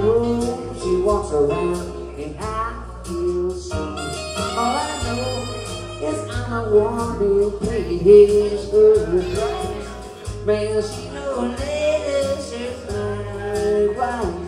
room she walks around and I feel so All I know is I'm a wanted place for the Man, she knows that she's my wife.